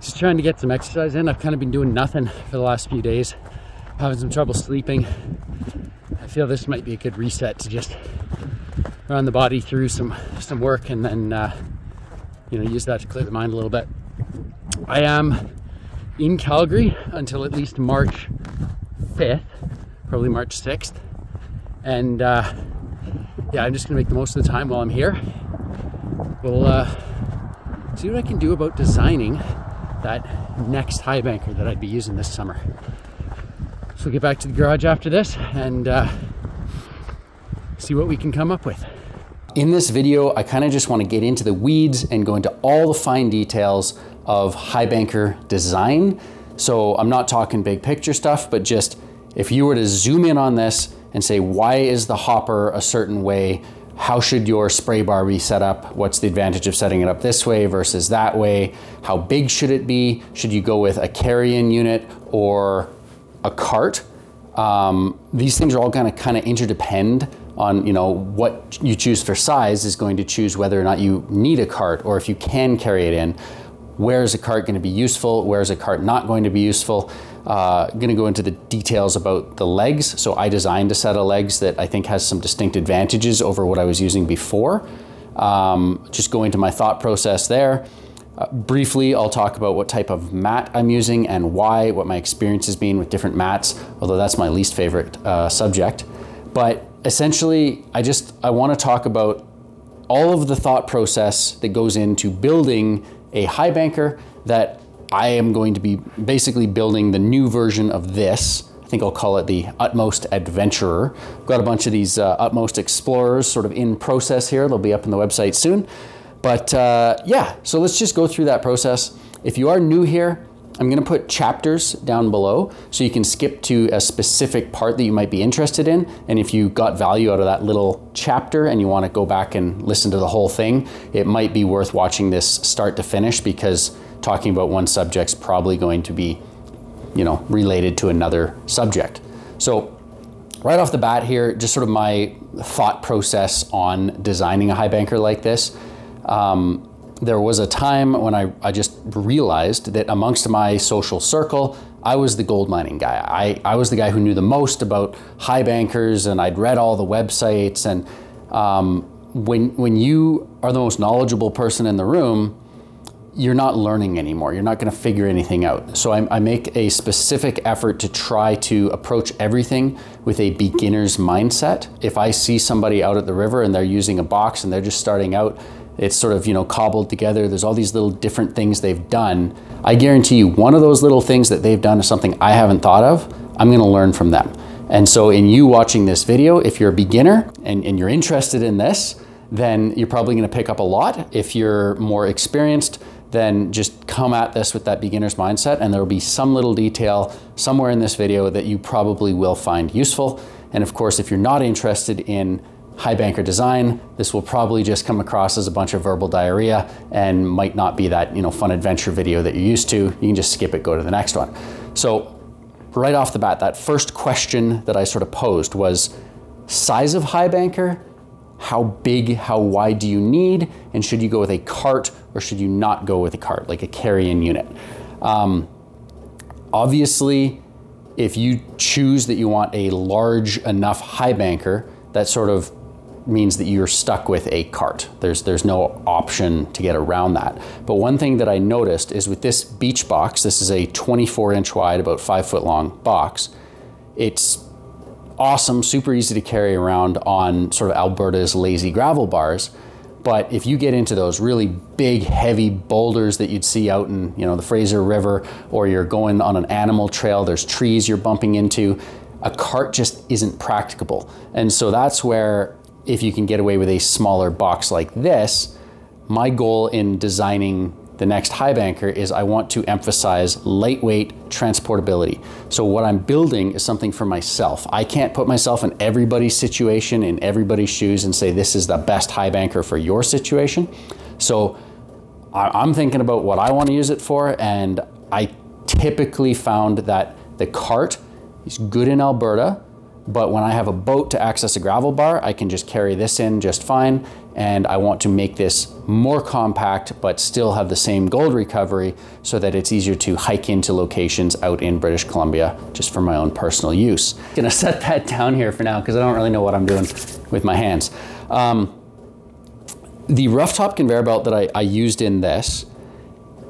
Just trying to get some exercise in. I've kind of been doing nothing for the last few days, having some trouble sleeping. I feel this might be a good reset to just run the body through some some work and then uh, you know use that to clear the mind a little bit. I am in Calgary until at least March 5th, probably March 6th, and uh, yeah, I'm just gonna make the most of the time while I'm here. We'll uh, see what I can do about designing that next high banker that I'd be using this summer. So we'll get back to the garage after this and uh, see what we can come up with. In this video, I kind of just want to get into the weeds and go into all the fine details of high banker design. So I'm not talking big picture stuff, but just if you were to zoom in on this and say, why is the hopper a certain way? How should your spray bar be set up? What's the advantage of setting it up this way versus that way? How big should it be? Should you go with a carry-in unit or a cart? Um, these things are all going to kind of interdepend on you know what you choose for size is going to choose whether or not you need a cart or if you can carry it in. Where is a cart going to be useful? Where is a cart not going to be useful? Uh, going to go into the details about the legs. So I designed a set of legs that I think has some distinct advantages over what I was using before. Um, just go into my thought process there. Uh, briefly, I'll talk about what type of mat I'm using and why, what my experience has been with different mats, although that's my least favorite uh, subject. But essentially, I just I want to talk about all of the thought process that goes into building a high banker that I am going to be basically building the new version of this. I think I'll call it the Utmost Adventurer. I've got a bunch of these uh, Utmost Explorers sort of in process here. They'll be up on the website soon. But uh, yeah, so let's just go through that process. If you are new here, I'm gonna put chapters down below so you can skip to a specific part that you might be interested in. And if you got value out of that little chapter and you wanna go back and listen to the whole thing, it might be worth watching this start to finish because talking about one subject's probably going to be, you know, related to another subject. So right off the bat here, just sort of my thought process on designing a high banker like this. Um, there was a time when I, I just realized that amongst my social circle, I was the gold mining guy. I, I was the guy who knew the most about high bankers and I'd read all the websites. And um, when, when you are the most knowledgeable person in the room, you're not learning anymore. You're not going to figure anything out. So I, I, make a specific effort to try to approach everything with a beginner's mindset. If I see somebody out at the river and they're using a box and they're just starting out, it's sort of, you know, cobbled together. There's all these little different things they've done. I guarantee you one of those little things that they've done is something I haven't thought of. I'm going to learn from them. And so in you watching this video, if you're a beginner and, and you're interested in this, then you're probably going to pick up a lot. If you're more experienced, then just come at this with that beginner's mindset and there will be some little detail somewhere in this video that you probably will find useful. And of course, if you're not interested in high banker design, this will probably just come across as a bunch of verbal diarrhea and might not be that you know fun adventure video that you're used to. You can just skip it, go to the next one. So right off the bat, that first question that I sort of posed was size of high banker, how big, how wide do you need, and should you go with a cart or should you not go with a cart, like a carry-in unit? Um, obviously, if you choose that you want a large enough high banker, that sort of means that you're stuck with a cart. There's, there's no option to get around that. But one thing that I noticed is with this beach box, this is a 24 inch wide, about five foot long box. It's awesome, super easy to carry around on sort of Alberta's lazy gravel bars. But if you get into those really big, heavy boulders that you'd see out in you know the Fraser River, or you're going on an animal trail, there's trees you're bumping into, a cart just isn't practicable. And so that's where if you can get away with a smaller box like this, my goal in designing the next high banker is I want to emphasize lightweight transportability. So what I'm building is something for myself. I can't put myself in everybody's situation, in everybody's shoes and say this is the best high banker for your situation. So I'm thinking about what I want to use it for and I typically found that the cart is good in Alberta, but when I have a boat to access a gravel bar, I can just carry this in just fine. And I want to make this more compact, but still have the same gold recovery so that it's easier to hike into locations out in British Columbia, just for my own personal use. I'm Gonna set that down here for now because I don't really know what I'm doing with my hands. Um, the rough top conveyor belt that I, I used in this,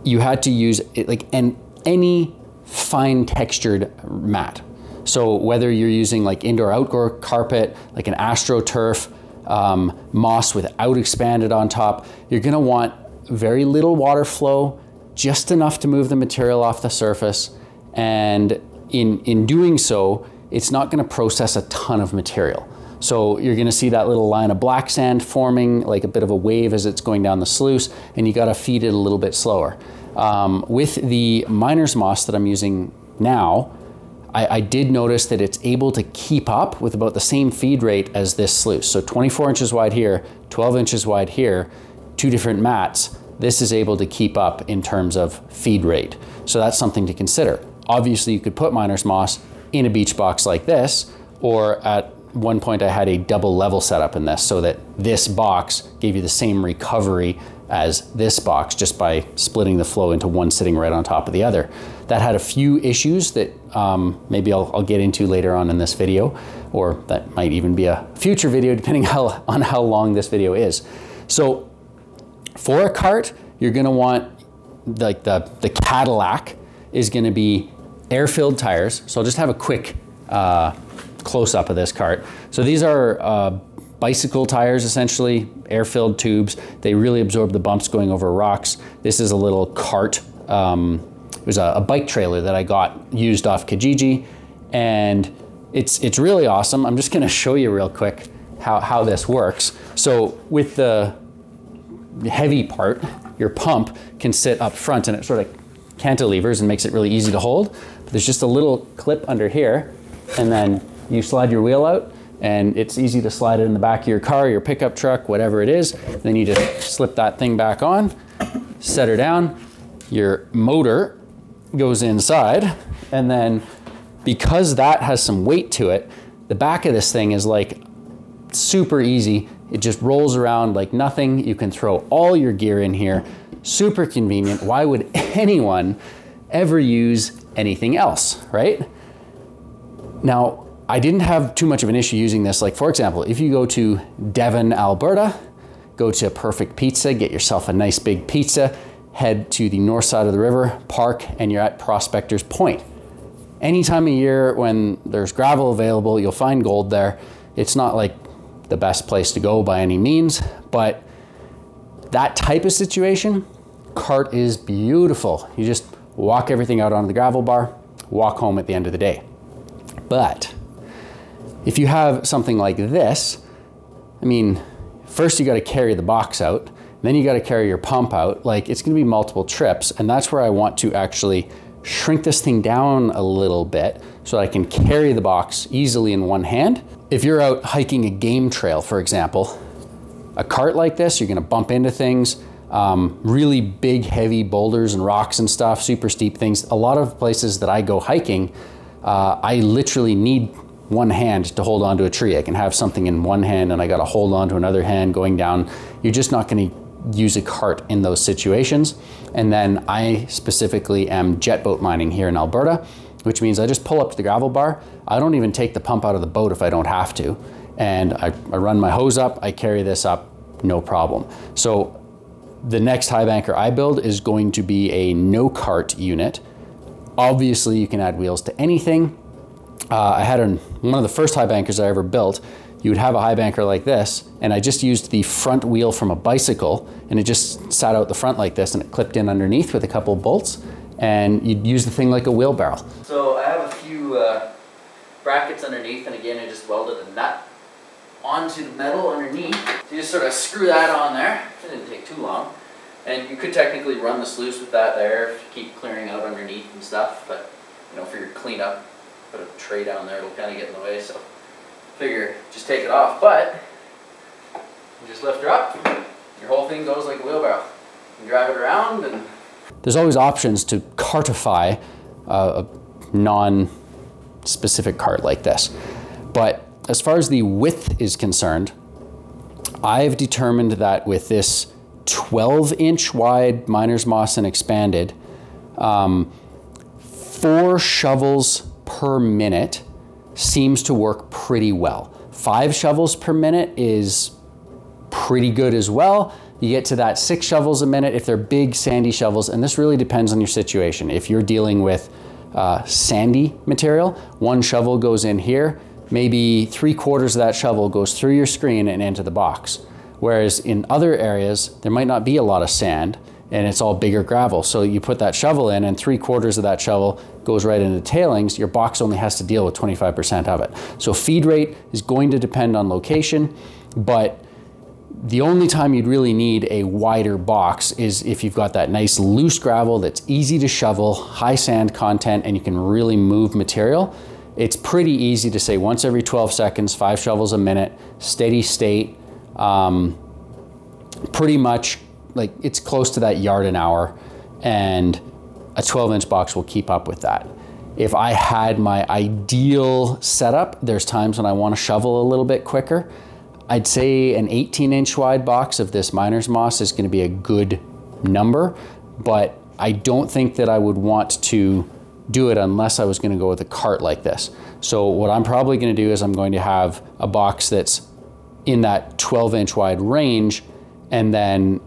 you had to use it like an, any fine textured mat. So whether you're using like indoor outdoor carpet, like an AstroTurf, um, moss without expanded on top, you're gonna want very little water flow, just enough to move the material off the surface. And in, in doing so, it's not gonna process a ton of material. So you're gonna see that little line of black sand forming like a bit of a wave as it's going down the sluice, and you gotta feed it a little bit slower. Um, with the miner's moss that I'm using now, I, I, did notice that it's able to keep up with about the same feed rate as this sluice. So 24 inches wide here, 12 inches wide here, two different mats. This is able to keep up in terms of feed rate. So that's something to consider. Obviously you could put miner's moss in a beach box like this, or at one point I had a double level setup in this so that this box gave you the same recovery as this box just by splitting the flow into one sitting right on top of the other. That had a few issues that um, maybe I'll, I'll, get into later on in this video, or that might even be a future video depending how, on how long this video is. So for a cart, you're gonna want like the, the Cadillac is gonna be air-filled tires. So I'll just have a quick uh, close-up of this cart. So these are uh, bicycle tires essentially, air-filled tubes. They really absorb the bumps going over rocks. This is a little cart. Um, was a, a, bike trailer that I got used off Kijiji and it's, it's really awesome. I'm just gonna show you real quick how, how this works. So with the heavy part, your pump can sit up front and it sort of cantilevers and makes it really easy to hold. But there's just a little clip under here and then you slide your wheel out and it's easy to slide it in the back of your car, your pickup truck, whatever it is. Then you just slip that thing back on, set her down. Your motor goes inside, and then because that has some weight to it, the back of this thing is like super easy. It just rolls around like nothing. You can throw all your gear in here. Super convenient. Why would anyone ever use anything else, right? Now, I didn't have too much of an issue using this. Like for example, if you go to Devon, Alberta, go to Perfect Pizza, get yourself a nice big pizza, head to the north side of the river, park, and you're at Prospector's Point. Any time of year when there's gravel available, you'll find gold there. It's not like the best place to go by any means, but that type of situation, cart is beautiful. You just walk everything out onto the gravel bar, walk home at the end of the day. But if you have something like this, I mean, first you got to carry the box out, then you got to carry your pump out. Like it's going to be multiple trips, and that's where I want to actually shrink this thing down a little bit so I can carry the box easily in one hand. If you're out hiking a game trail, for example, a cart like this, you're going to bump into things. Um, really big, heavy boulders and rocks and stuff, super steep things. A lot of places that I go hiking, uh, I literally need one hand to hold onto a tree. I can have something in one hand and I got to hold onto another hand going down. You're just not going to use a cart in those situations. And then I specifically am jet boat mining here in Alberta, which means I just pull up to the gravel bar. I don't even take the pump out of the boat if I don't have to. And I, I run my hose up, I carry this up, no problem. So the next high banker I build is going to be a no cart unit. Obviously you can add wheels to anything uh, I had an, one of the first high bankers I ever built. You would have a high banker like this, and I just used the front wheel from a bicycle, and it just sat out the front like this, and it clipped in underneath with a couple bolts, and you'd use the thing like a wheelbarrow. So I have a few uh, brackets underneath, and again, I just welded a nut onto the metal underneath. So you just sort of screw that on there. It didn't take too long. And you could technically run the sluice with that there, keep clearing out underneath and stuff, but you know, for your cleanup, put a tray down there, it'll kind of get in the way, so figure just take it off. But you just lift her up, your whole thing goes like a wheelbarrow. You drive it around and... There's always options to cartify a non specific cart like this. But as far as the width is concerned, I've determined that with this 12 inch wide Miner's Moss and expanded, um, four shovels per minute seems to work pretty well. Five shovels per minute is pretty good as well. You get to that six shovels a minute if they're big sandy shovels, and this really depends on your situation. If you're dealing with uh, sandy material, one shovel goes in here, maybe three quarters of that shovel goes through your screen and into the box. Whereas in other areas, there might not be a lot of sand and it's all bigger gravel. So you put that shovel in and three quarters of that shovel goes right into tailings, your box only has to deal with 25% of it. So feed rate is going to depend on location, but the only time you'd really need a wider box is if you've got that nice loose gravel that's easy to shovel, high sand content, and you can really move material. It's pretty easy to say once every 12 seconds, five shovels a minute, steady state, um, pretty much like it's close to that yard an hour and a 12 inch box will keep up with that. If I had my ideal setup, there's times when I want to shovel a little bit quicker. I'd say an 18 inch wide box of this miner's moss is going to be a good number, but I don't think that I would want to do it unless I was going to go with a cart like this. So what I'm probably going to do is I'm going to have a box that's in that 12 inch wide range and then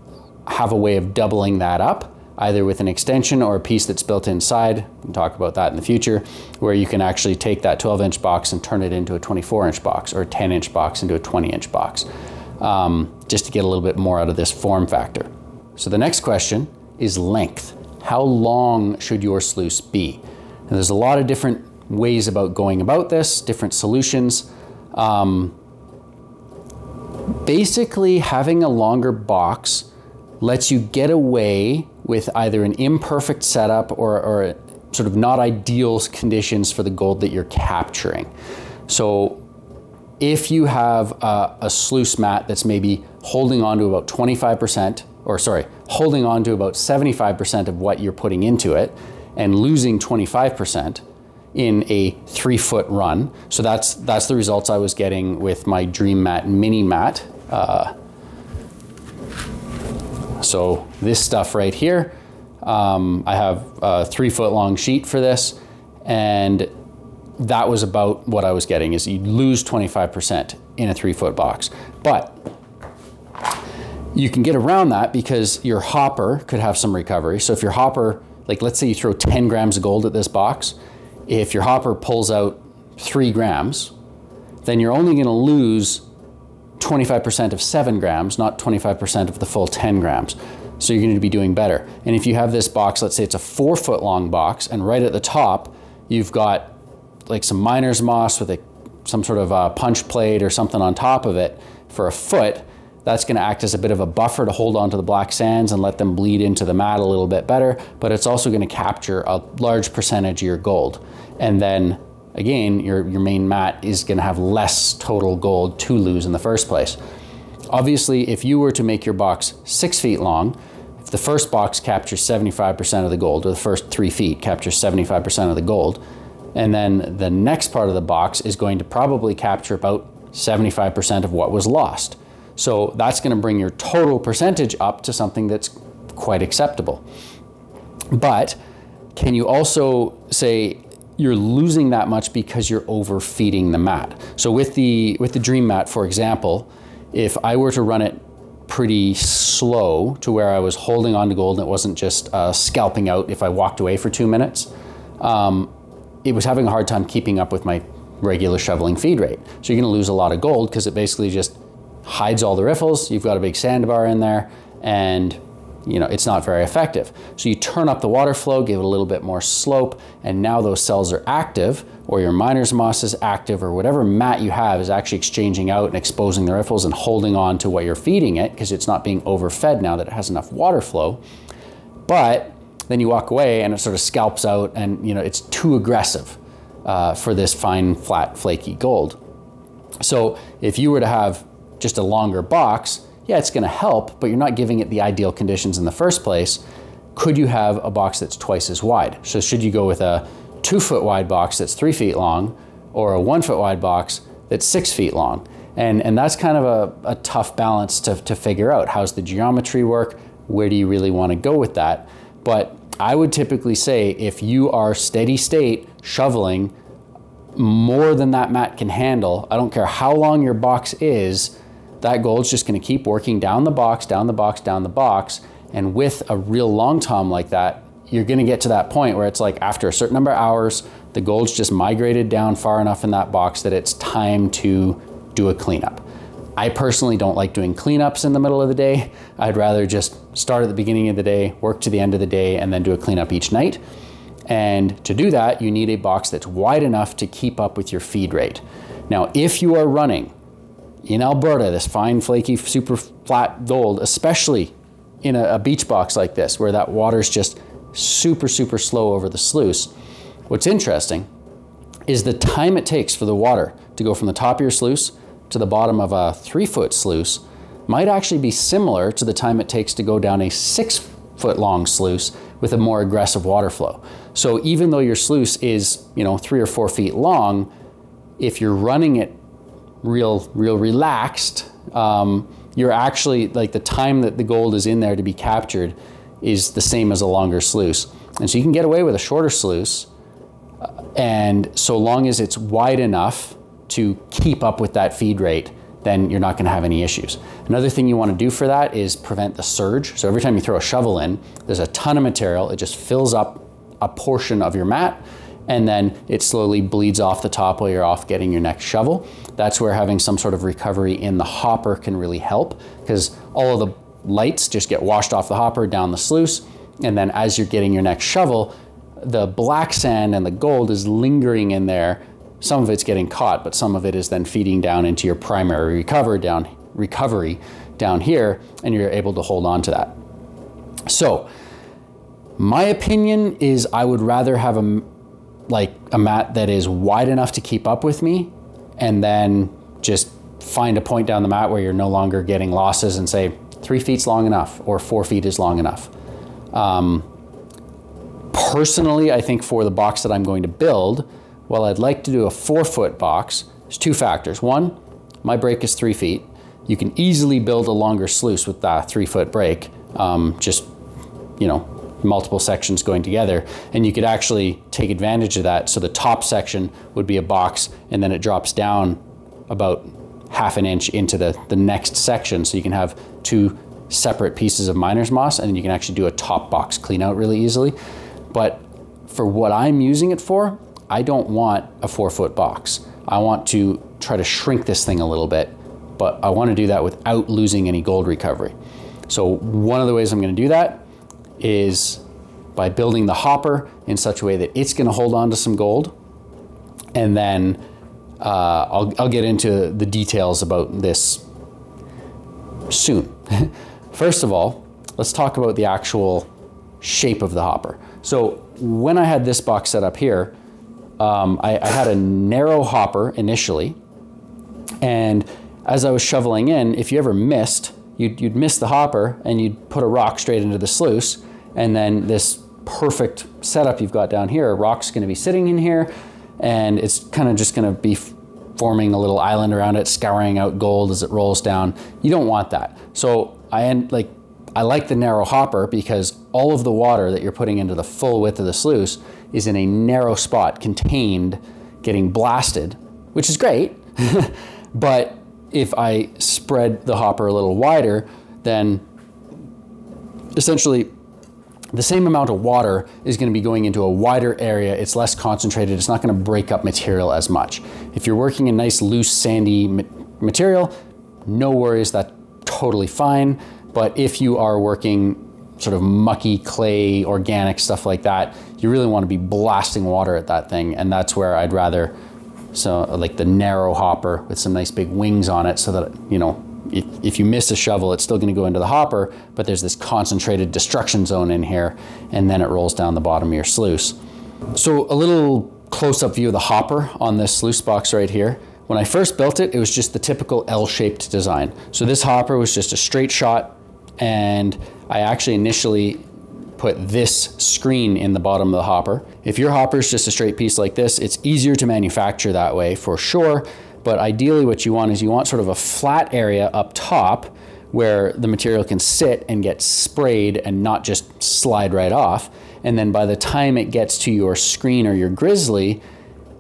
have a way of doubling that up either with an extension or a piece that's built inside. We'll talk about that in the future, where you can actually take that 12 inch box and turn it into a 24 inch box or a 10 inch box into a 20 inch box, um, just to get a little bit more out of this form factor. So the next question is length. How long should your sluice be? And there's a lot of different ways about going about this, different solutions. Um, basically, having a longer box lets you get away with either an imperfect setup or, or sort of not ideal conditions for the gold that you're capturing. So if you have a, a sluice mat that's maybe holding on to about 25%, or sorry, holding on to about 75% of what you're putting into it and losing 25% in a three foot run. So that's, that's the results I was getting with my Dream Mat mini mat. Uh, so this stuff right here, um, I have a three foot long sheet for this and that was about what I was getting is you lose 25% in a three foot box. But you can get around that because your hopper could have some recovery. So if your hopper, like let's say you throw 10 grams of gold at this box, if your hopper pulls out three grams, then you're only gonna lose 25% of seven grams, not 25% of the full 10 grams. So you're going to be doing better. And if you have this box, let's say it's a four foot long box, and right at the top, you've got like some miner's moss with a, some sort of a punch plate or something on top of it for a foot, that's going to act as a bit of a buffer to hold onto the black sands and let them bleed into the mat a little bit better, but it's also going to capture a large percentage of your gold. And then again, your, your main mat is going to have less total gold to lose in the first place. Obviously, if you were to make your box six feet long, if the first box captures 75% of the gold, or the first three feet captures 75% of the gold, and then the next part of the box is going to probably capture about 75% of what was lost. So that's going to bring your total percentage up to something that's quite acceptable. But can you also say, you're losing that much because you're overfeeding the mat. So with the with the Dream Mat, for example, if I were to run it pretty slow to where I was holding on to gold and it wasn't just uh, scalping out if I walked away for two minutes, um, it was having a hard time keeping up with my regular shoveling feed rate. So you're going to lose a lot of gold because it basically just hides all the riffles. You've got a big sandbar in there, and you know, it's not very effective. So you turn up the water flow, give it a little bit more slope, and now those cells are active, or your miner's moss is active, or whatever mat you have is actually exchanging out and exposing the riffles and holding on to what you're feeding it because it's not being overfed now that it has enough water flow. But then you walk away and it sort of scalps out and you know it's too aggressive uh, for this fine, flat, flaky gold. So if you were to have just a longer box, yeah, it's going to help, but you're not giving it the ideal conditions in the first place. Could you have a box that's twice as wide? So should you go with a two foot wide box that's three feet long or a one foot wide box that's six feet long. And, and that's kind of a, a tough balance to, to figure out. How's the geometry work? Where do you really want to go with that? But I would typically say if you are steady state shoveling more than that mat can handle, I don't care how long your box is, that gold's just going to keep working down the box, down the box, down the box. And with a real long tom like that, you're going to get to that point where it's like after a certain number of hours, the gold's just migrated down far enough in that box that it's time to do a cleanup. I personally don't like doing cleanups in the middle of the day. I'd rather just start at the beginning of the day, work to the end of the day, and then do a cleanup each night. And to do that, you need a box that's wide enough to keep up with your feed rate. Now, if you are running in Alberta, this fine, flaky, super flat gold, especially in a, a beach box like this, where that water's just super, super slow over the sluice, what's interesting is the time it takes for the water to go from the top of your sluice to the bottom of a three foot sluice might actually be similar to the time it takes to go down a six foot long sluice with a more aggressive water flow. So even though your sluice is, you know, three or four feet long, if you're running it real, real relaxed, um, you're actually like the time that the gold is in there to be captured is the same as a longer sluice. And so you can get away with a shorter sluice. And so long as it's wide enough to keep up with that feed rate, then you're not going to have any issues. Another thing you want to do for that is prevent the surge. So every time you throw a shovel in, there's a ton of material. It just fills up a portion of your mat and then it slowly bleeds off the top while you're off getting your next shovel. That's where having some sort of recovery in the hopper can really help because all of the lights just get washed off the hopper down the sluice. And then as you're getting your next shovel, the black sand and the gold is lingering in there some of it's getting caught, but some of it is then feeding down into your primary recover down, recovery down here, and you're able to hold on to that. So, my opinion is I would rather have a like a mat that is wide enough to keep up with me, and then just find a point down the mat where you're no longer getting losses and say three feet's long enough or four feet is long enough. Um, personally, I think for the box that I'm going to build, well, I'd like to do a four foot box, there's two factors. One, my break is three feet. You can easily build a longer sluice with that three foot break, um, just, you know, multiple sections going together. And you could actually take advantage of that. So the top section would be a box and then it drops down about half an inch into the, the next section. So you can have two separate pieces of miner's moss and you can actually do a top box clean out really easily. But for what I'm using it for, I don't want a four foot box. I want to try to shrink this thing a little bit, but I want to do that without losing any gold recovery. So one of the ways I'm going to do that is by building the hopper in such a way that it's going to hold on to some gold. And then uh, I'll, I'll get into the details about this soon. First of all, let's talk about the actual shape of the hopper. So when I had this box set up here, um, I, I had a narrow hopper initially, and as I was shoveling in, if you ever missed, you'd, you'd miss the hopper and you'd put a rock straight into the sluice, and then this perfect setup you've got down here, rock's going to be sitting in here, and it's kind of just going to be forming a little island around it, scouring out gold as it rolls down. You don't want that. So I end like I like the narrow hopper because all of the water that you're putting into the full width of the sluice is in a narrow spot contained getting blasted, which is great. but if I spread the hopper a little wider, then essentially the same amount of water is going to be going into a wider area. It's less concentrated. It's not going to break up material as much. If you're working in nice, loose, sandy material, no worries. That's totally fine. But if you are working sort of mucky clay, organic stuff like that, you really want to be blasting water at that thing. And that's where I'd rather, so like the narrow hopper with some nice big wings on it so that, you know, if, if you miss a shovel, it's still going to go into the hopper, but there's this concentrated destruction zone in here, and then it rolls down the bottom of your sluice. So a little close-up view of the hopper on this sluice box right here. When I first built it, it was just the typical L-shaped design. So this hopper was just a straight shot, and I actually initially put this screen in the bottom of the hopper. If your hopper is just a straight piece like this, it's easier to manufacture that way for sure. But ideally what you want is you want sort of a flat area up top where the material can sit and get sprayed and not just slide right off. And then by the time it gets to your screen or your grizzly,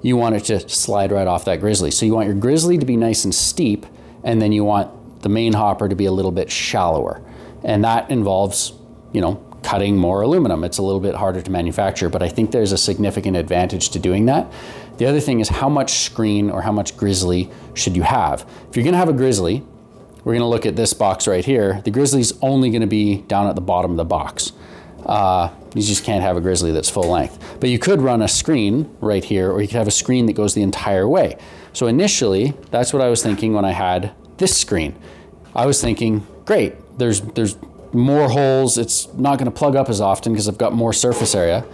you want it to slide right off that grizzly. So you want your grizzly to be nice and steep, and then you want the main hopper to be a little bit shallower. And that involves, you know, cutting more aluminum. It's a little bit harder to manufacture, but I think there's a significant advantage to doing that. The other thing is how much screen or how much grizzly should you have? If you're gonna have a grizzly, we're gonna look at this box right here. The grizzly's only gonna be down at the bottom of the box. Uh, you just can't have a grizzly that's full length. But you could run a screen right here, or you could have a screen that goes the entire way. So initially, that's what I was thinking when I had this screen. I was thinking, great, there's, there's more holes. It's not gonna plug up as often because I've got more surface area.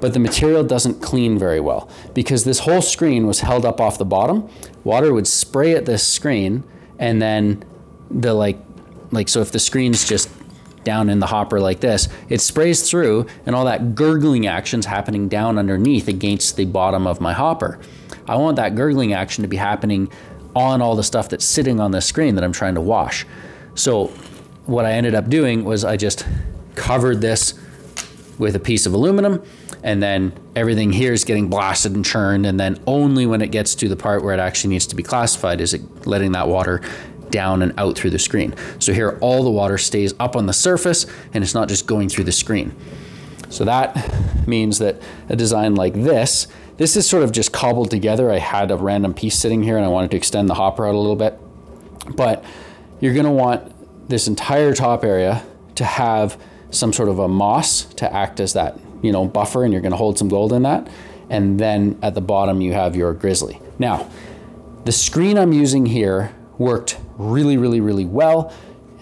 But the material doesn't clean very well because this whole screen was held up off the bottom. Water would spray at this screen and then the like, like, so if the screen's just down in the hopper like this, it sprays through and all that gurgling action's happening down underneath against the bottom of my hopper. I want that gurgling action to be happening on all the stuff that's sitting on the screen that I'm trying to wash. So what I ended up doing was I just covered this with a piece of aluminum and then everything here is getting blasted and churned and then only when it gets to the part where it actually needs to be classified is it letting that water down and out through the screen. So here all the water stays up on the surface and it's not just going through the screen. So that means that a design like this, this is sort of just cobbled together. I had a random piece sitting here and I wanted to extend the hopper out a little bit. But you're gonna want this entire top area to have some sort of a moss to act as that, you know, buffer and you're gonna hold some gold in that. And then at the bottom you have your grizzly. Now, the screen I'm using here worked really, really, really well.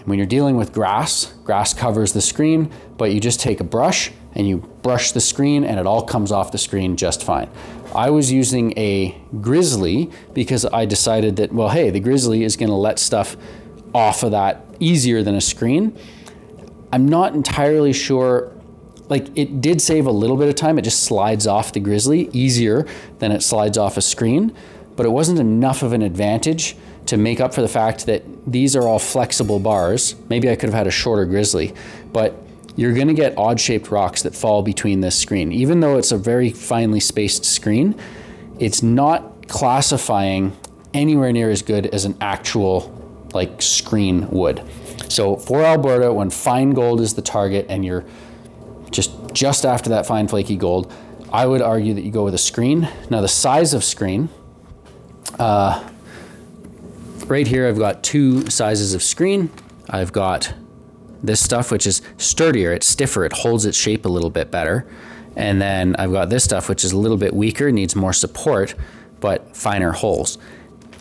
When you're dealing with grass, grass covers the screen, but you just take a brush and you brush the screen and it all comes off the screen just fine. I was using a grizzly because I decided that, well, hey, the grizzly is gonna let stuff off of that easier than a screen. I'm not entirely sure like it did save a little bit of time. It just slides off the Grizzly easier than it slides off a screen, but it wasn't enough of an advantage to make up for the fact that these are all flexible bars. Maybe I could have had a shorter grizzly, but you're gonna get odd shaped rocks that fall between this screen. Even though it's a very finely spaced screen, it's not classifying anywhere near as good as an actual like screen would. So for Alberta, when fine gold is the target and you're just, just after that fine flaky gold, I would argue that you go with a screen. Now the size of screen, uh, right here I've got two sizes of screen. I've got this stuff which is sturdier, it's stiffer, it holds its shape a little bit better. And then I've got this stuff which is a little bit weaker, needs more support, but finer holes.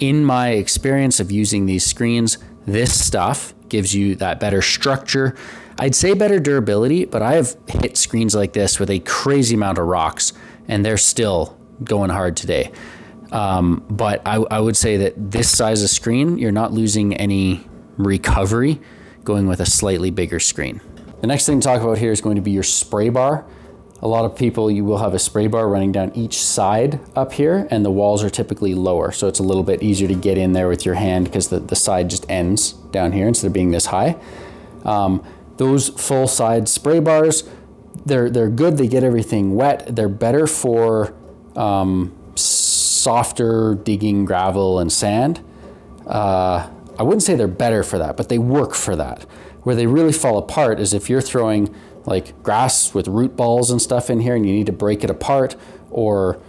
In my experience of using these screens, this stuff gives you that better structure. I'd say better durability, but I have hit screens like this with a crazy amount of rocks and they're still going hard today. Um, but I, I would say that this size of screen, you're not losing any recovery going with a slightly bigger screen. The next thing to talk about here is going to be your spray bar. A lot of people, you will have a spray bar running down each side up here and the walls are typically lower. So it's a little bit easier to get in there with your hand because the, the side just ends down here instead of being this high. Um, those full side spray bars, they're, they're good. They get everything wet. They're better for um, softer digging gravel and sand. Uh, I wouldn't say they're better for that, but they work for that. Where they really fall apart is if you're throwing like grass with root balls and stuff in here and you need to break it apart or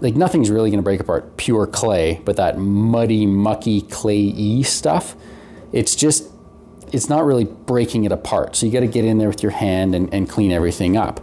like nothing's really going to break apart pure clay, but that muddy, mucky, clay-y stuff, it's just, it's not really breaking it apart. So you got to get in there with your hand and, and clean everything up.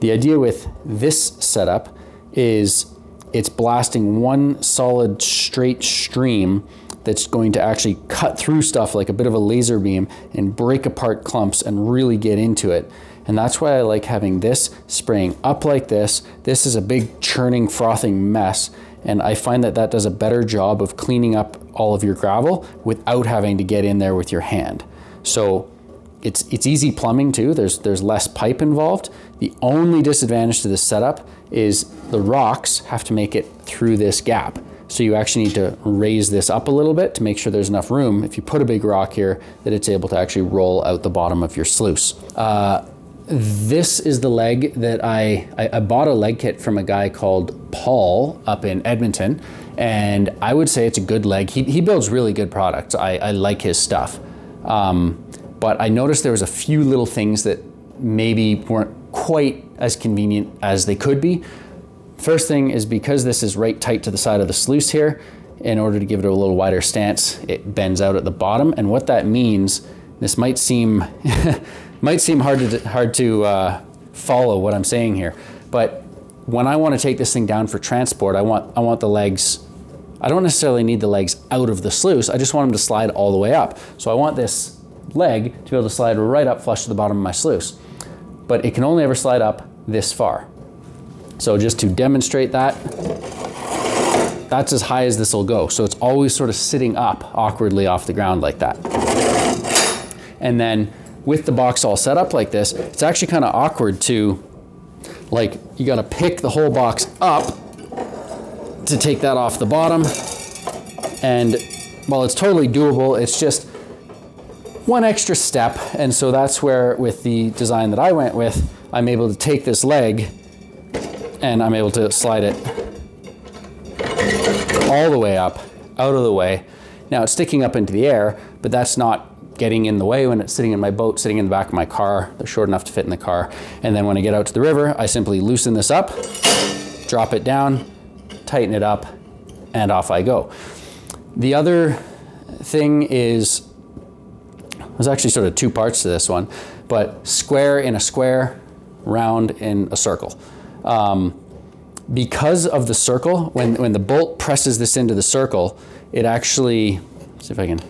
The idea with this setup is it's blasting one solid straight stream that's going to actually cut through stuff like a bit of a laser beam and break apart clumps and really get into it. And that's why I like having this spraying up like this. This is a big churning, frothing mess. And I find that that does a better job of cleaning up all of your gravel without having to get in there with your hand. So it's it's easy plumbing too. There's there's less pipe involved. The only disadvantage to this setup is the rocks have to make it through this gap. So you actually need to raise this up a little bit to make sure there's enough room. If you put a big rock here, that it's able to actually roll out the bottom of your sluice. Uh, this is the leg that I, I, I bought a leg kit from a guy called Paul up in Edmonton, and I would say it's a good leg. He, he builds really good products. I, I like his stuff. Um, but I noticed there was a few little things that maybe weren't quite as convenient as they could be. First thing is because this is right tight to the side of the sluice here, in order to give it a little wider stance, it bends out at the bottom. And what that means, this might seem might seem hard to hard to uh, follow what I'm saying here, but when I want to take this thing down for transport, I want I want the legs. I don't necessarily need the legs out of the sluice. I just want them to slide all the way up. So I want this leg to be able to slide right up flush to the bottom of my sluice. But it can only ever slide up this far. So just to demonstrate that, that's as high as this will go. So it's always sort of sitting up awkwardly off the ground like that. And then with the box all set up like this, it's actually kind of awkward to, like, you got to pick the whole box up to take that off the bottom. And while it's totally doable, it's just one extra step. And so that's where with the design that I went with, I'm able to take this leg and I'm able to slide it all the way up, out of the way. Now it's sticking up into the air, but that's not getting in the way when it's sitting in my boat, sitting in the back of my car. They're short enough to fit in the car. And then when I get out to the river, I simply loosen this up, drop it down, tighten it up, and off I go. The other thing is there's actually sort of two parts to this one, but square in a square, round in a circle. Um, because of the circle, when, when the bolt presses this into the circle, it actually, see if I can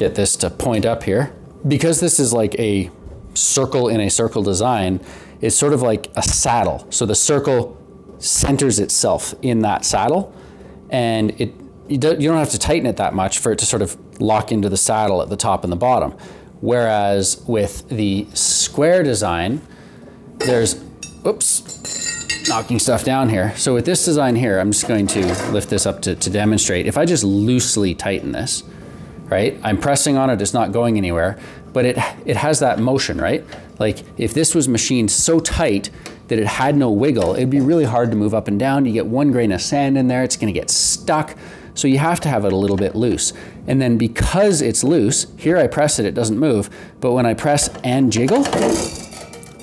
get this to point up here. Because this is like a circle in a circle design, it's sort of like a saddle. So the circle centers itself in that saddle and it you don't, you don't have to tighten it that much for it to sort of lock into the saddle at the top and the bottom. Whereas with the square design, there's, oops, knocking stuff down here. So with this design here, I'm just going to lift this up to, to demonstrate. If I just loosely tighten this, right? I'm pressing on it, it's not going anywhere, but it, it has that motion, right? Like if this was machined so tight that it had no wiggle, it'd be really hard to move up and down. You get one grain of sand in there, it's gonna get stuck. So you have to have it a little bit loose. And then because it's loose, here I press it, it doesn't move. But when I press and jiggle,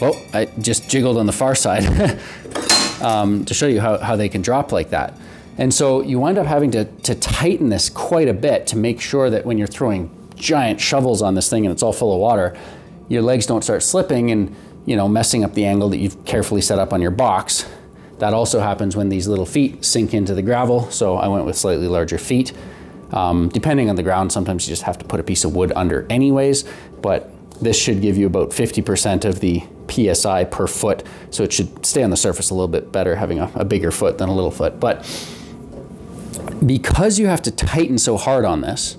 oh, I just jiggled on the far side um, to show you how, how they can drop like that. And so you wind up having to, to tighten this quite a bit to make sure that when you're throwing giant shovels on this thing and it's all full of water, your legs don't start slipping and you know messing up the angle that you've carefully set up on your box. That also happens when these little feet sink into the gravel, so I went with slightly larger feet. Um, depending on the ground, sometimes you just have to put a piece of wood under anyways, but this should give you about 50% of the PSI per foot, so it should stay on the surface a little bit better having a, a bigger foot than a little foot. But because you have to tighten so hard on this,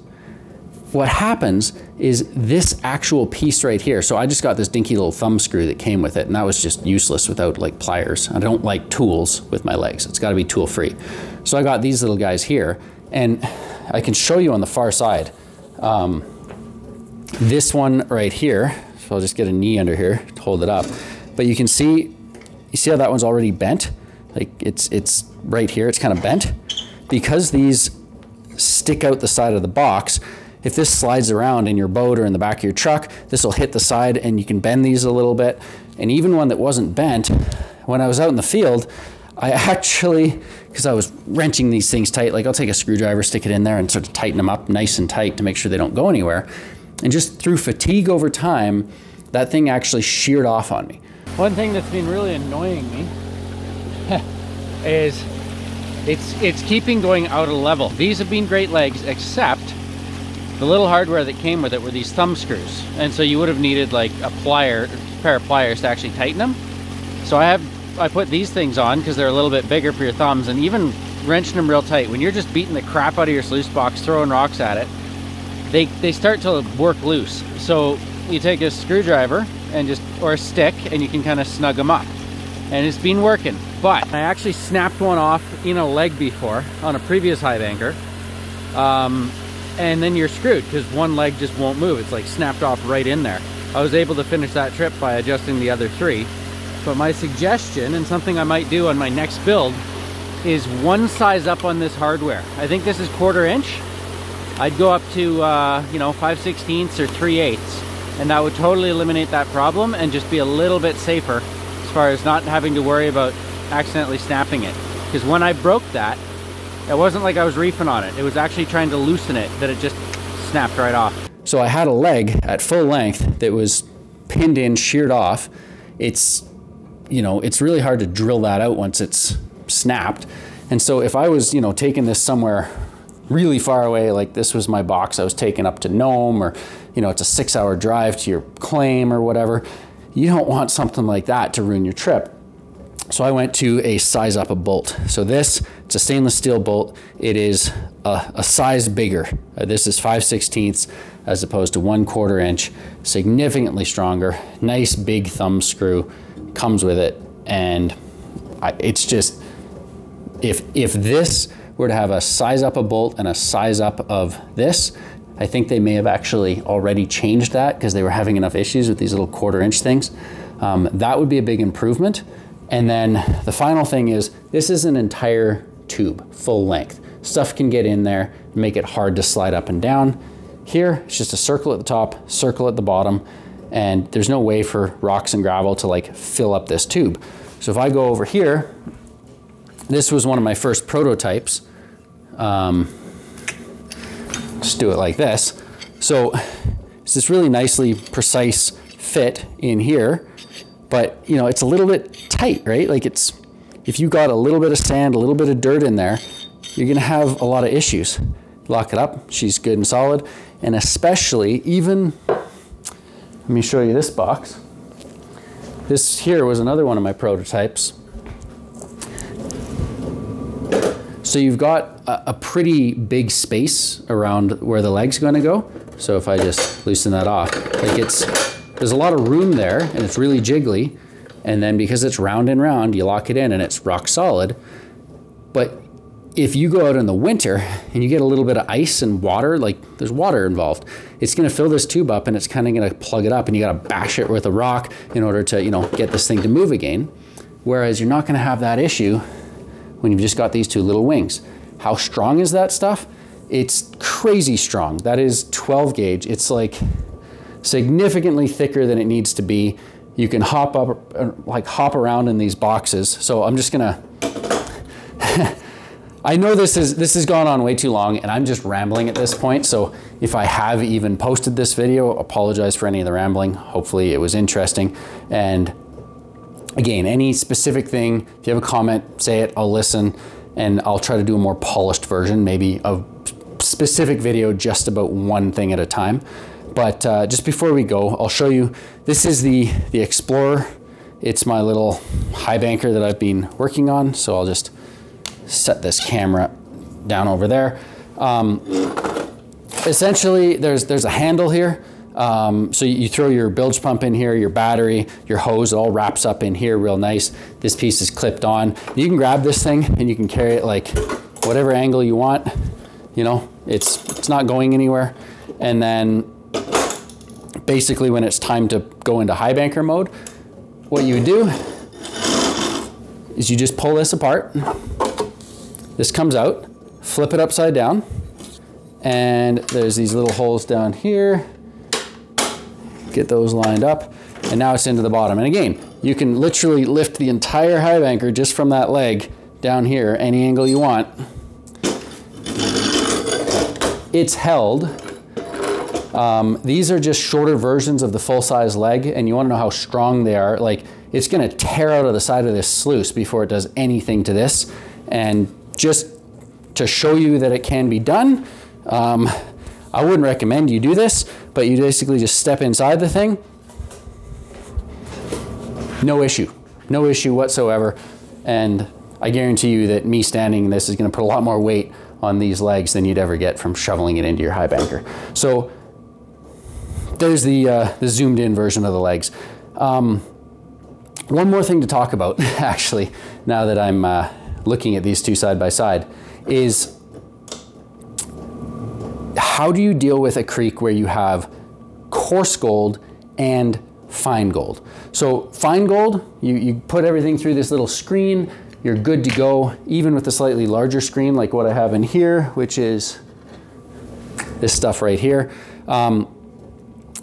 what happens is this actual piece right here. So I just got this dinky little thumb screw that came with it, and that was just useless without like pliers. I don't like tools with my legs. It's got to be tool free. So I got these little guys here, and I can show you on the far side. Um, this one right here. So I'll just get a knee under here to hold it up. But you can see, you see how that one's already bent? Like it's it's right here. It's kind of bent because these stick out the side of the box if this slides around in your boat or in the back of your truck, this will hit the side and you can bend these a little bit. And even one that wasn't bent, when I was out in the field, I actually, because I was wrenching these things tight, like I'll take a screwdriver, stick it in there and sort of tighten them up nice and tight to make sure they don't go anywhere. And just through fatigue over time, that thing actually sheared off on me. One thing that's been really annoying me is it's it's keeping going out of level. These have been great legs, except the little hardware that came with it were these thumb screws. And so you would have needed like a plier, a pair of pliers to actually tighten them. So I have, I put these things on because they're a little bit bigger for your thumbs and even wrenching them real tight. When you're just beating the crap out of your sluice box, throwing rocks at it, they, they start to work loose. So you take a screwdriver and just, or a stick, and you can kind of snug them up. And it's been working. But I actually snapped one off in a leg before on a previous high banker. Um, and then you're screwed because one leg just won't move. It's like snapped off right in there. I was able to finish that trip by adjusting the other three. But my suggestion and something I might do on my next build is one size up on this hardware. I think this is quarter inch. I'd go up to, uh, you know, 5 16ths or 3 eighths, and that would totally eliminate that problem and just be a little bit safer far as not having to worry about accidentally snapping it. Because when I broke that, it wasn't like I was reefing on it. It was actually trying to loosen it that it just snapped right off. So I had a leg at full length that was pinned in, sheared off. It's, you know, it's really hard to drill that out once it's snapped. And so if I was, you know, taking this somewhere really far away, like this was my box I was taking up to Nome or, you know, it's a six hour drive to your claim or whatever, you don't want something like that to ruin your trip. So I went to a size up a bolt. So this, it's a stainless steel bolt. It is a, a size bigger. Uh, this is 5 16ths as opposed to one quarter inch, significantly stronger, nice big thumb screw comes with it. And I, it's just, if, if this were to have a size up a bolt and a size up of this, I think they may have actually already changed that because they were having enough issues with these little quarter inch things. Um, that would be a big improvement. And then the final thing is this is an entire tube, full length. Stuff can get in there, make it hard to slide up and down. Here, it's just a circle at the top, circle at the bottom, and there's no way for rocks and gravel to like fill up this tube. So if I go over here, this was one of my first prototypes. Um, just do it like this. So it's this really nicely precise fit in here but you know, it's a little bit tight, right? Like it's, if you got a little bit of sand, a little bit of dirt in there, you're gonna have a lot of issues. Lock it up, she's good and solid. And especially even, let me show you this box. This here was another one of my prototypes. So you've got a, a pretty big space around where the leg's gonna go. So if I just loosen that off, like it's, there's a lot of room there and it's really jiggly. And then because it's round and round, you lock it in and it's rock solid. But if you go out in the winter and you get a little bit of ice and water, like there's water involved, it's gonna fill this tube up and it's kind of gonna plug it up and you gotta bash it with a rock in order to, you know, get this thing to move again. Whereas you're not gonna have that issue when you've just got these two little wings. How strong is that stuff? It's crazy strong. That is 12 gauge. It's like significantly thicker than it needs to be. You can hop up, uh, like hop around in these boxes. So I'm just gonna, I know this is this has gone on way too long and I'm just rambling at this point. So if I have even posted this video, apologize for any of the rambling. Hopefully it was interesting. And again, any specific thing, if you have a comment, say it, I'll listen and I'll try to do a more polished version, maybe a specific video just about one thing at a time. But uh, just before we go, I'll show you, this is the, the Explorer. It's my little high banker that I've been working on. So I'll just set this camera down over there. Um, essentially, there's, there's a handle here. Um, so you throw your bilge pump in here, your battery, your hose, it all wraps up in here real nice. This piece is clipped on. You can grab this thing and you can carry it like whatever angle you want. You know, it's, it's not going anywhere. And then basically when it's time to go into high banker mode, what you would do is you just pull this apart. This comes out, flip it upside down, and there's these little holes down here. Get those lined up, and now it's into the bottom. And again, you can literally lift the entire high banker just from that leg down here, any angle you want. It's held um, these are just shorter versions of the full-size leg, and you wanna know how strong they are. Like, it's gonna tear out of the side of this sluice before it does anything to this. And just to show you that it can be done, um, I wouldn't recommend you do this, but you basically just step inside the thing. No issue, no issue whatsoever. And I guarantee you that me standing in this is gonna put a lot more weight on these legs than you'd ever get from shoveling it into your high banker. So there's the, uh, the zoomed in version of the legs. Um, one more thing to talk about, actually, now that I'm uh, looking at these two side by side, is how do you deal with a creek where you have coarse gold and fine gold? So fine gold, you, you put everything through this little screen, you're good to go, even with a slightly larger screen like what I have in here, which is this stuff right here. Um,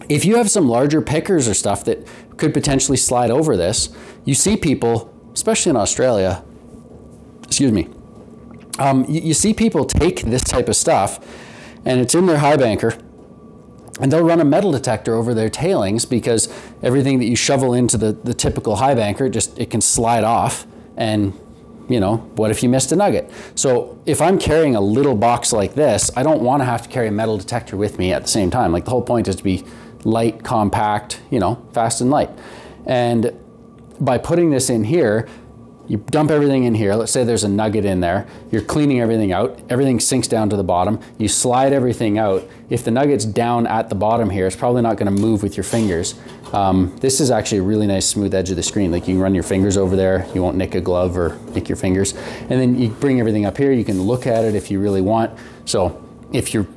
if you have some larger pickers or stuff that could potentially slide over this, you see people, especially in Australia, excuse me, um, you, you, see people take this type of stuff and it's in their high banker and they'll run a metal detector over their tailings because everything that you shovel into the, the typical high banker, just it can slide off and you know, what if you missed a nugget? So if I'm carrying a little box like this, I don't want to have to carry a metal detector with me at the same time. Like the whole point is to be light, compact, you know, fast and light. And by putting this in here, you dump everything in here. Let's say there's a nugget in there. You're cleaning everything out. Everything sinks down to the bottom. You slide everything out. If the nugget's down at the bottom here, it's probably not going to move with your fingers. Um, this is actually a really nice smooth edge of the screen. Like you can run your fingers over there. You won't nick a glove or nick your fingers. And then you bring everything up here. You can look at it if you really want. So if you're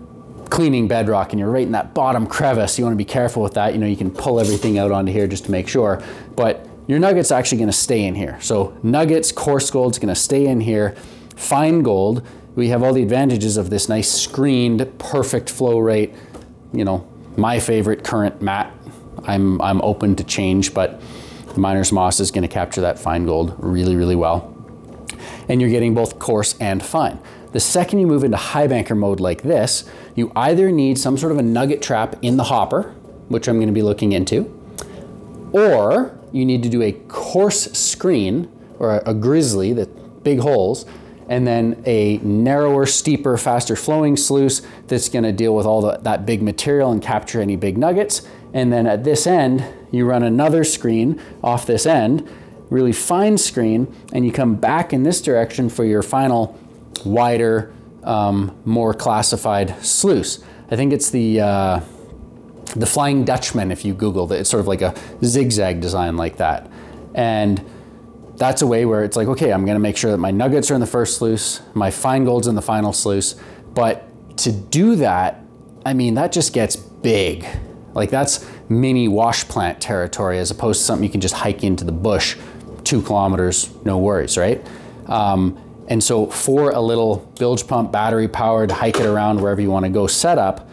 cleaning bedrock and you're right in that bottom crevice, you want to be careful with that. You know, you can pull everything out onto here just to make sure. But your nugget's actually going to stay in here. So nuggets, coarse gold's going to stay in here. Fine gold, we have all the advantages of this nice screened, perfect flow rate. You know, my favorite current mat. I'm, I'm open to change, but the Miner's Moss is going to capture that fine gold really, really well. And you're getting both coarse and fine. The second you move into high banker mode like this, you either need some sort of a nugget trap in the hopper, which I'm going to be looking into, or you need to do a coarse screen or a, a grizzly, the big holes, and then a narrower, steeper, faster flowing sluice that's gonna deal with all the, that big material and capture any big nuggets. And then at this end, you run another screen off this end, really fine screen, and you come back in this direction for your final wider, um, more classified sluice. I think it's the, uh, the Flying Dutchman, if you Google it, it's sort of like a zigzag design like that. And that's a way where it's like, okay, I'm gonna make sure that my nuggets are in the first sluice, my fine gold's in the final sluice. But to do that, I mean, that just gets big. Like that's mini wash plant territory as opposed to something you can just hike into the bush two kilometers, no worries, right? Um, and so for a little bilge pump battery powered hike it around wherever you wanna go setup,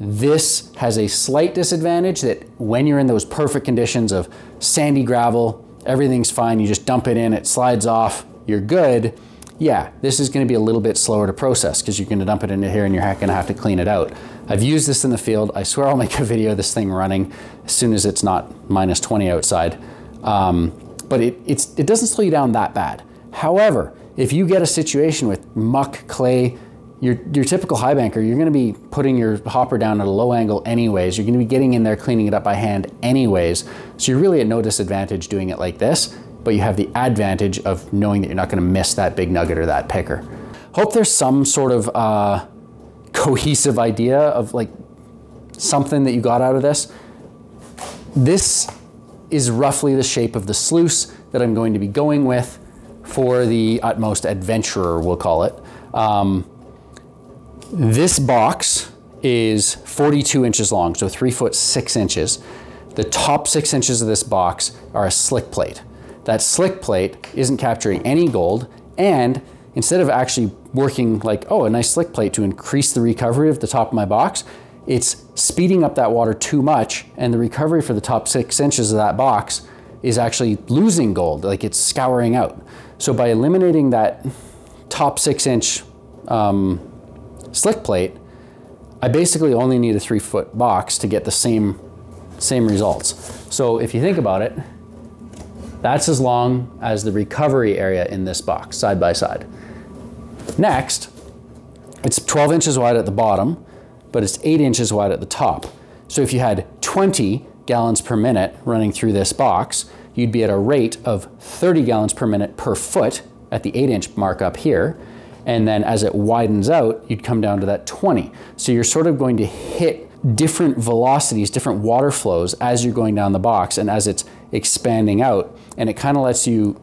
this has a slight disadvantage that when you're in those perfect conditions of sandy gravel, everything's fine, you just dump it in, it slides off, you're good. Yeah, this is gonna be a little bit slower to process because you're gonna dump it into here and you're gonna have to clean it out. I've used this in the field. I swear I'll make a video of this thing running as soon as it's not minus 20 outside. Um, but it, it doesn't slow you down that bad. However, if you get a situation with muck, clay, your, your typical high banker, you're gonna be putting your hopper down at a low angle anyways. You're gonna be getting in there, cleaning it up by hand anyways. So you're really at no disadvantage doing it like this, but you have the advantage of knowing that you're not gonna miss that big nugget or that picker. Hope there's some sort of uh, cohesive idea of like something that you got out of this. This is roughly the shape of the sluice that I'm going to be going with for the utmost adventurer, we'll call it. Um, this box is 42 inches long, so three foot six inches. The top six inches of this box are a slick plate. That slick plate isn't capturing any gold, and instead of actually working like, oh, a nice slick plate to increase the recovery of the top of my box, it's speeding up that water too much, and the recovery for the top six inches of that box is actually losing gold, like it's scouring out. So by eliminating that top six inch um, slick plate, I basically only need a three foot box to get the same, same results. So if you think about it, that's as long as the recovery area in this box, side by side. Next, it's 12 inches wide at the bottom, but it's eight inches wide at the top. So if you had 20 gallons per minute running through this box, you'd be at a rate of 30 gallons per minute per foot at the eight inch mark up here. And then as it widens out, you'd come down to that 20. So you're sort of going to hit different velocities, different water flows as you're going down the box and as it's expanding out. And it kind of lets you,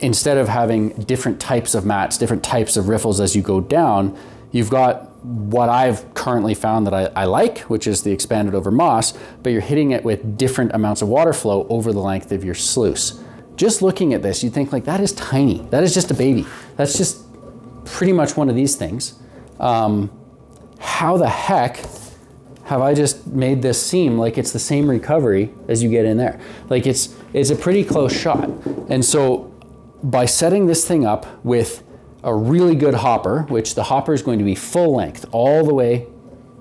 instead of having different types of mats, different types of riffles as you go down, you've got what I've currently found that I, I, like, which is the expanded over moss, but you're hitting it with different amounts of water flow over the length of your sluice. Just looking at this, you'd think like, that is tiny. That is just a baby. That's just pretty much one of these things. Um, how the heck have I just made this seem like it's the same recovery as you get in there? Like it's, it's a pretty close shot. And so by setting this thing up with a really good hopper, which the hopper is going to be full length all the way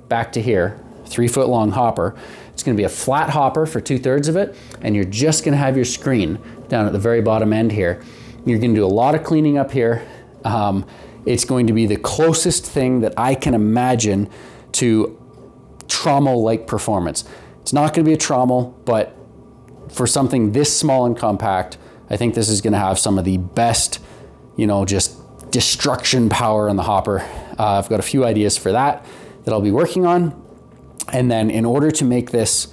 back to here, three foot long hopper. It's gonna be a flat hopper for two thirds of it, and you're just gonna have your screen down at the very bottom end here. You're gonna do a lot of cleaning up here. Um, it's going to be the closest thing that I can imagine to trommel-like performance. It's not gonna be a trommel, but for something this small and compact, I think this is gonna have some of the best, you know, just destruction power in the hopper. Uh, I've got a few ideas for that that I'll be working on. And then in order to make this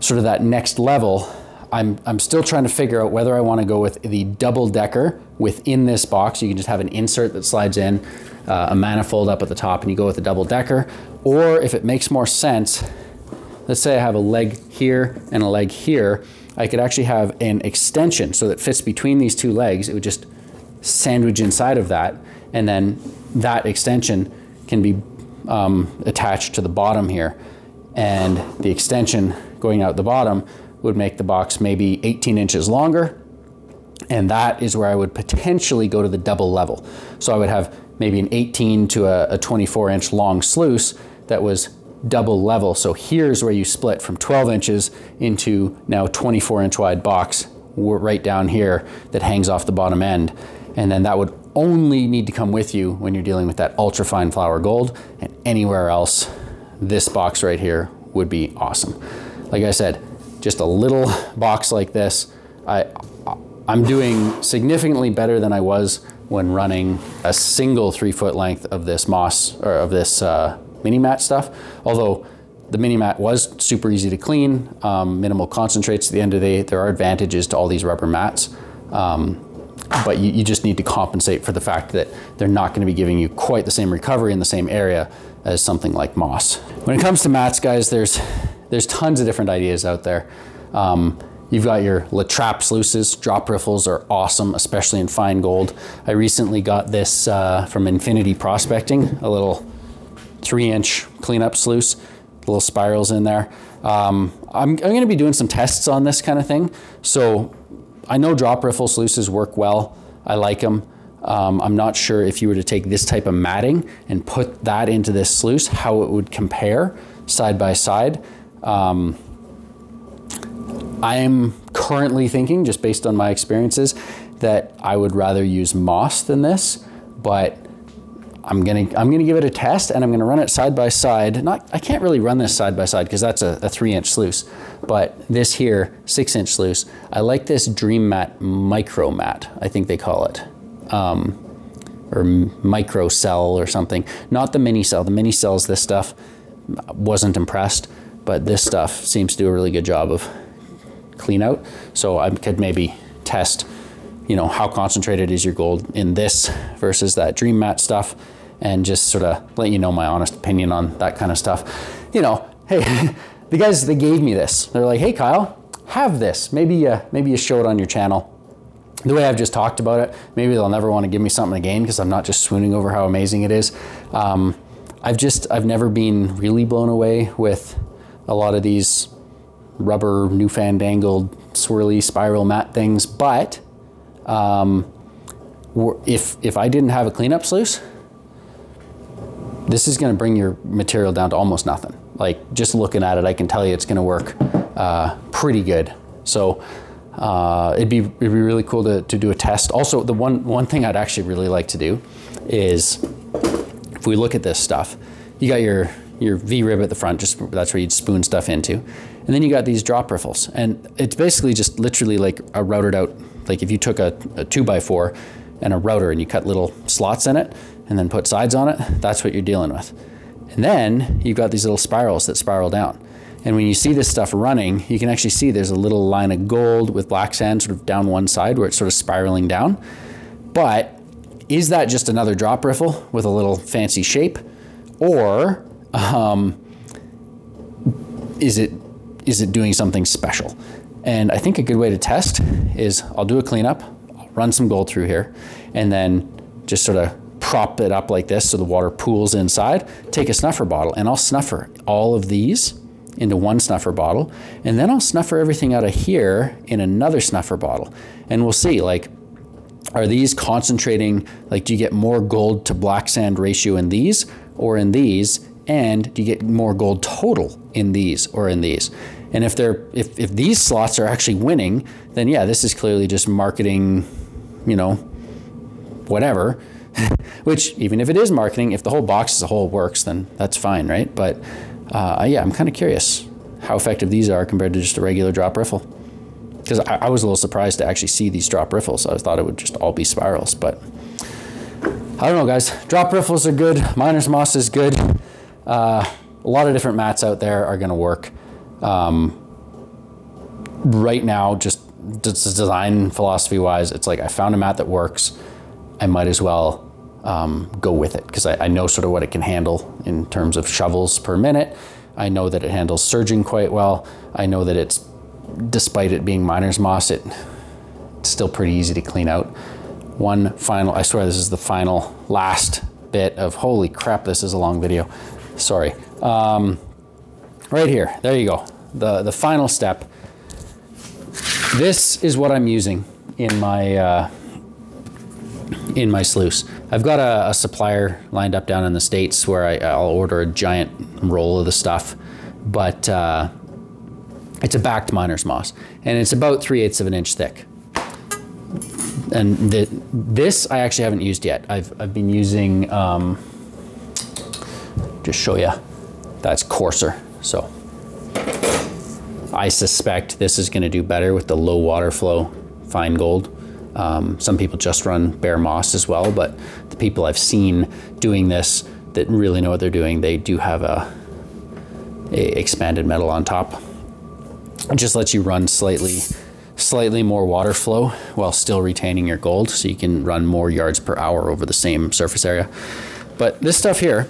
sort of that next level, I'm, I'm still trying to figure out whether I want to go with the double decker within this box. You can just have an insert that slides in, uh, a manifold up at the top, and you go with a double decker. Or if it makes more sense, let's say I have a leg here and a leg here, I could actually have an extension so that fits between these two legs. It would just sandwich inside of that, and then that extension can be um, attached to the bottom here. And the extension going out the bottom would make the box maybe 18 inches longer. And that is where I would potentially go to the double level. So I would have maybe an 18 to a, a 24 inch long sluice that was double level. So here's where you split from 12 inches into now 24 inch wide box right down here that hangs off the bottom end. And then that would only need to come with you when you're dealing with that ultra fine flour gold and anywhere else, this box right here would be awesome. Like I said, just a little box like this, I, I'm doing significantly better than I was when running a single three foot length of this moss or of this uh, mini mat stuff. Although the mini mat was super easy to clean, um, minimal concentrates at the end of the day. There are advantages to all these rubber mats. Um, but you, you just need to compensate for the fact that they're not going to be giving you quite the same recovery in the same area as something like moss. When it comes to mats, guys, there's there's tons of different ideas out there. Um, you've got your Le Trap sluices. Drop riffles are awesome, especially in fine gold. I recently got this uh, from Infinity Prospecting, a little three inch cleanup sluice, little spirals in there. Um, I'm, I'm going to be doing some tests on this kind of thing. So I know drop riffle sluices work well. I like them. Um, I'm not sure if you were to take this type of matting and put that into this sluice, how it would compare side by side. Um, I am currently thinking, just based on my experiences, that I would rather use moss than this, but I'm gonna I'm gonna give it a test and I'm gonna run it side by side. Not I can't really run this side by side because that's a, a, three inch sluice, but this here six inch sluice. I like this Dream Mat Micro Mat. I think they call it, um, or Micro Cell or something. Not the Mini Cell. The Mini Cells this stuff wasn't impressed, but this stuff seems to do a really good job of clean out. So I could maybe test you know, how concentrated is your gold in this versus that dream mat stuff and just sort of let you know my honest opinion on that kind of stuff. You know, hey, the guys, they gave me this. They're like, hey, Kyle, have this. Maybe, uh, maybe you show it on your channel. The way I've just talked about it, maybe they'll never want to give me something again because I'm not just swooning over how amazing it is. Um, I've just, I've never been really blown away with a lot of these rubber newfandangled swirly spiral mat things, but um, if, if I didn't have a cleanup sluice, this is going to bring your material down to almost nothing. Like just looking at it, I can tell you it's going to work uh, pretty good. So uh, it'd be it'd be really cool to, to do a test. Also, the one one thing I'd actually really like to do is if we look at this stuff, you got your your V rib at the front, just that's where you'd spoon stuff into, and then you got these drop riffles, and it's basically just literally like a routed out like if you took a, a two by four and a router and you cut little slots in it and then put sides on it, that's what you're dealing with. And then you've got these little spirals that spiral down. And when you see this stuff running, you can actually see there's a little line of gold with black sand sort of down one side where it's sort of spiraling down. But is that just another drop riffle with a little fancy shape? Or um, is it is it doing something special? And I think a good way to test is I'll do a cleanup, I'll run some gold through here, and then just sort of prop it up like this so the water pools inside, take a snuffer bottle, and I'll snuffer all of these into one snuffer bottle, and then I'll snuffer everything out of here in another snuffer bottle. And we'll see, like, are these concentrating, like, do you get more gold to black sand ratio in these or in these? And do you get more gold total in these or in these? And if they're if, if these slots are actually winning, then yeah, this is clearly just marketing, you know, whatever. Which even if it is marketing, if the whole box as a whole works, then that's fine, right? But uh, yeah, I'm kind of curious how effective these are compared to just a regular drop riffle. Because I, I, was a little surprised to actually see these drop riffles. I thought it would just all be spirals, but I don't know, guys. Drop riffles are good. Miner's moss is good. Uh, a lot of different mats out there are going to work. Um, right now, just, just design philosophy wise, it's like I found a mat that works. I might as well um, go with it because I, I, know sort of what it can handle in terms of shovels per minute. I know that it handles surging quite well. I know that it's, despite it being miner's moss, it, it's still pretty easy to clean out. One final, I swear this is the final last bit of, holy crap, this is a long video. Sorry. Um, right here, there you go. The, the final step. This is what I'm using in my, uh, in my sluice. I've got a, a, supplier lined up down in the States where I, will order a giant roll of the stuff, but uh, it's a backed miner's moss and it's about 3 eighths of an inch thick. And the, this I actually haven't used yet. I've, I've been using, um, just show you, that's coarser. So I suspect this is gonna do better with the low water flow fine gold. Um, some people just run bare moss as well, but the people I've seen doing this that really know what they're doing, they do have a, a expanded metal on top. It just lets you run slightly slightly more water flow while still retaining your gold so you can run more yards per hour over the same surface area. But this stuff here,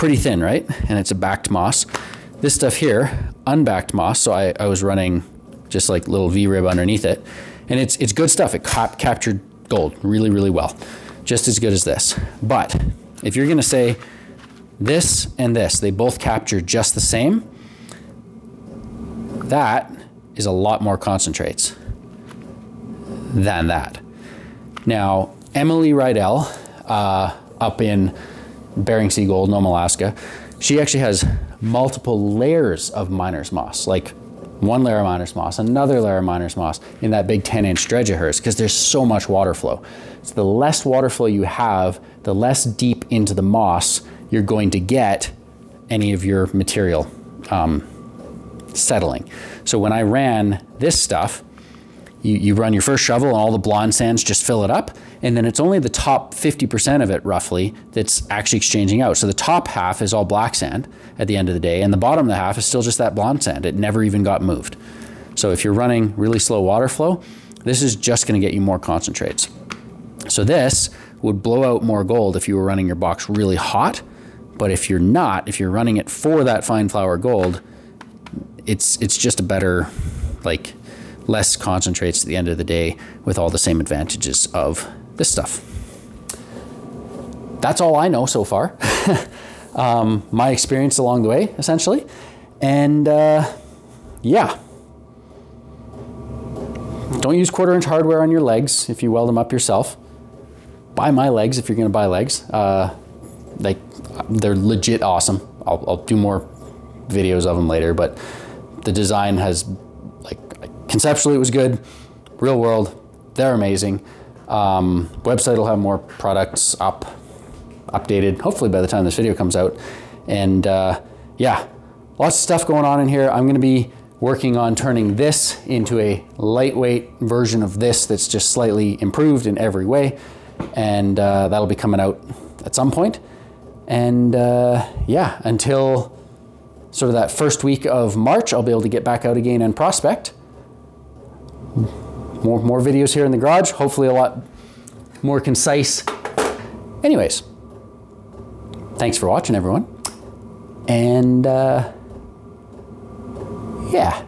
pretty thin, right? And it's a backed moss. This stuff here, unbacked moss, so I, I was running just like little V-rib underneath it and it's, it's good stuff. It cap captured gold really, really well. Just as good as this. But if you're gonna say this and this, they both capture just the same, that is a lot more concentrates than that. Now, Emily Riedel, uh, up in Bering Sea Gold, Nome, Alaska, she actually has multiple layers of miner's moss, like one layer of miner's moss, another layer of miner's moss in that big 10 inch dredge of hers because there's so much water flow. So the less water flow you have, the less deep into the moss you're going to get any of your material um, settling. So when I ran this stuff, you, you run your first shovel and all the blonde sands just fill it up. And then it's only the top 50% of it roughly that's actually exchanging out. So the top half is all black sand at the end of the day. And the bottom of the half is still just that blonde sand. It never even got moved. So if you're running really slow water flow, this is just gonna get you more concentrates. So this would blow out more gold if you were running your box really hot. But if you're not, if you're running it for that fine flour gold, it's it's just a better like less concentrates at the end of the day with all the same advantages of this stuff. That's all I know so far. um, my experience along the way, essentially. And uh, yeah. Don't use quarter inch hardware on your legs if you weld them up yourself. Buy my legs if you're going to buy legs. Uh, they're legit awesome. I'll, I'll do more videos of them later, but the design has conceptually it was good. Real world, they're amazing. Um, website will have more products up, updated, hopefully by the time this video comes out. And uh, yeah, lots of stuff going on in here. I'm gonna be working on turning this into a lightweight version of this that's just slightly improved in every way. And uh, that'll be coming out at some point. And uh, yeah, until sort of that first week of March, I'll be able to get back out again and prospect. More, more videos here in the garage, hopefully a lot more concise. Anyways, thanks for watching, everyone. And uh, yeah,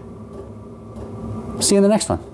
see you in the next one.